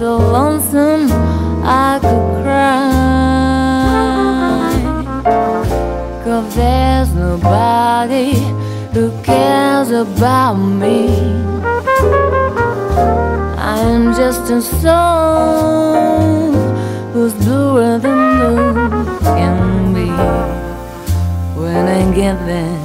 so lonesome I could cry. Cause there's nobody who cares about me. I'm just a soul who's bluer than blue can be when I get there.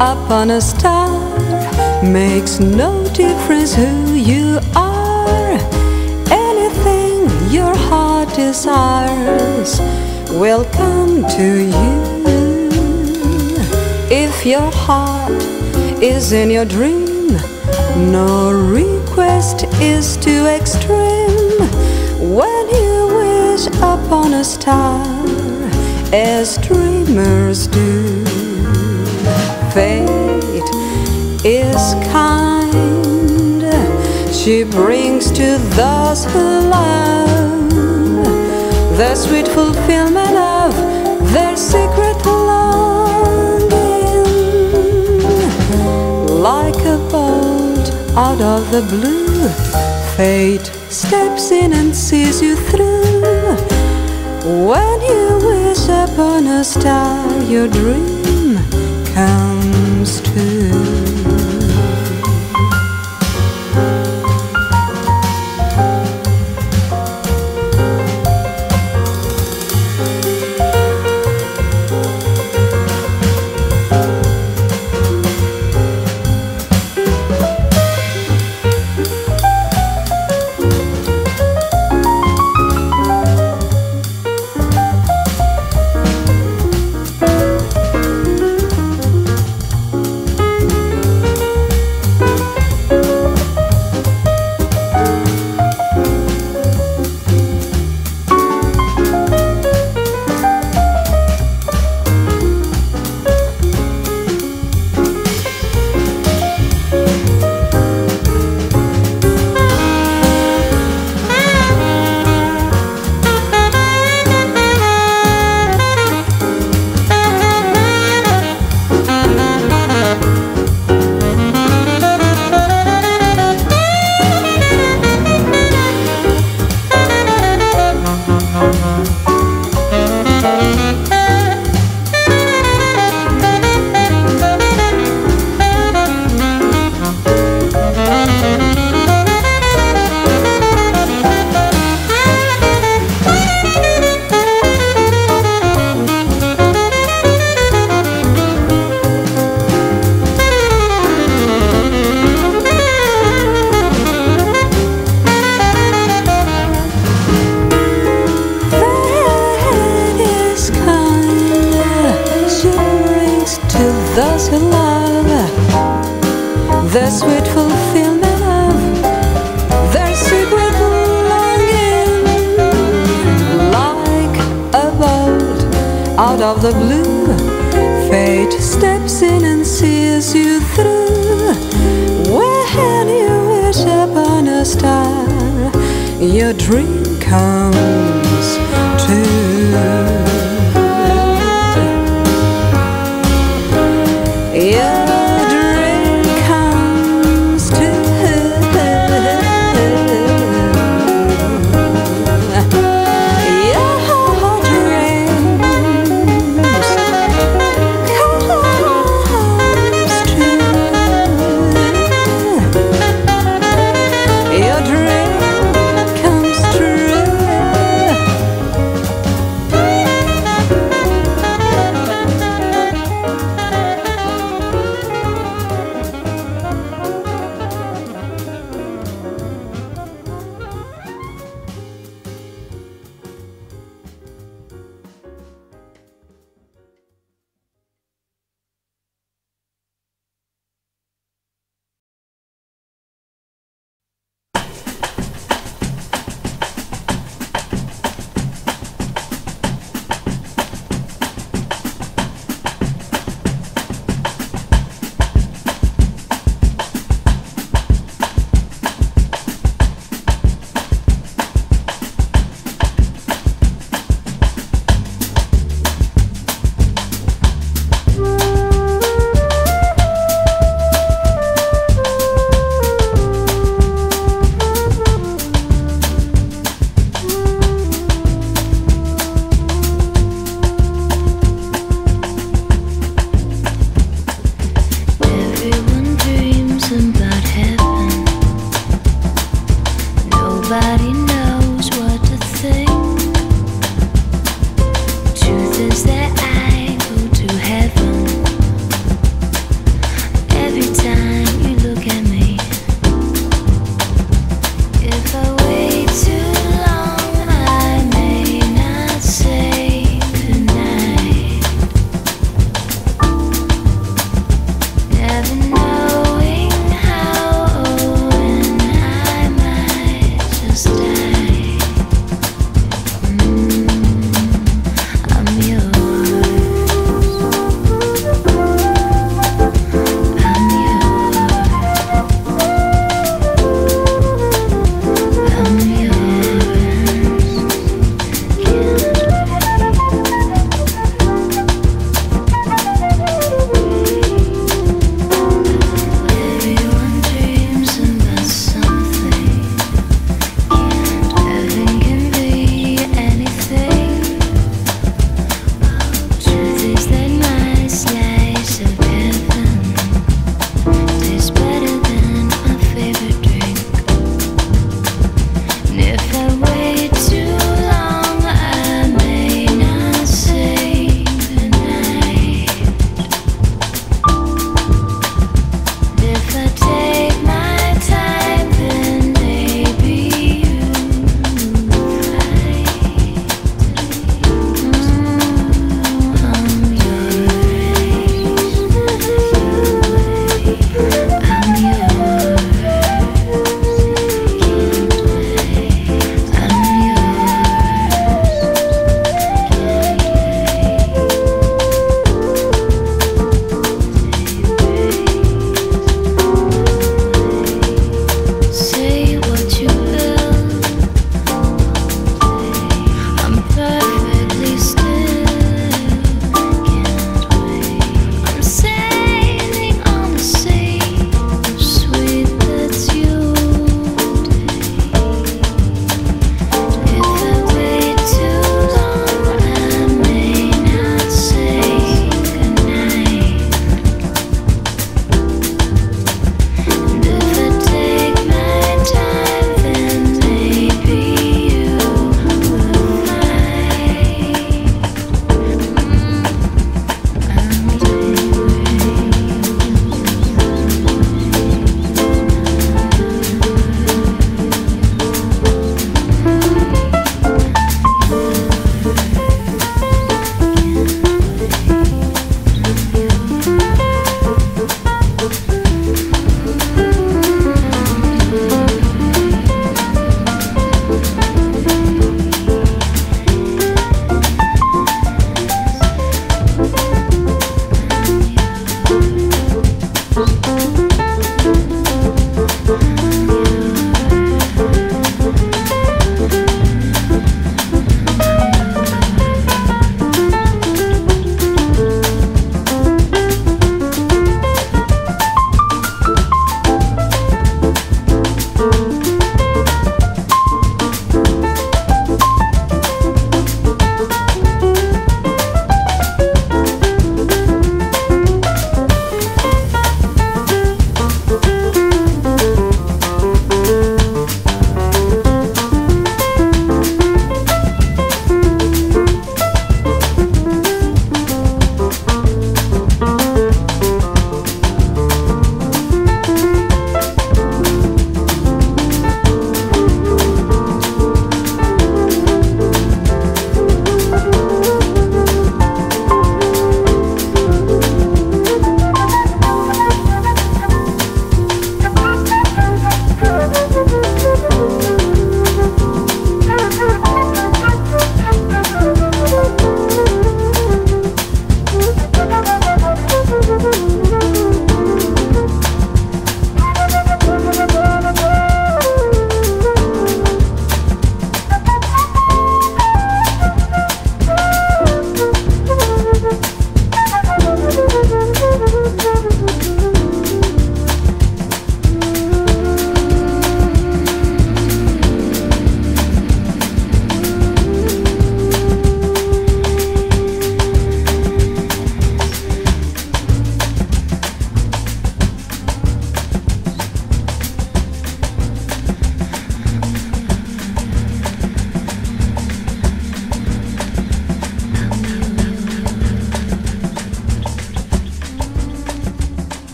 Upon a star makes no difference who you are. Anything your heart desires will come to you. If your heart is in your dream, no request is too extreme. When you wish upon a star, as dreamers do, fate is kind. She brings to those who love the sweet fulfillment of their secret longing. Like a bolt out of the blue, fate steps in and sees you through. When you wish upon a star, your dream comes 嗯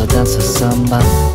so dance samba.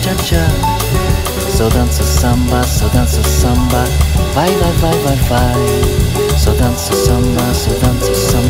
cha-cha-cha dance dança samba, so dança samba. Vai, vai, vai, vai, vai. So dança samba, so dança samba.